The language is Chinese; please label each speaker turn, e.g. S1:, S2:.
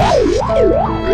S1: Oh,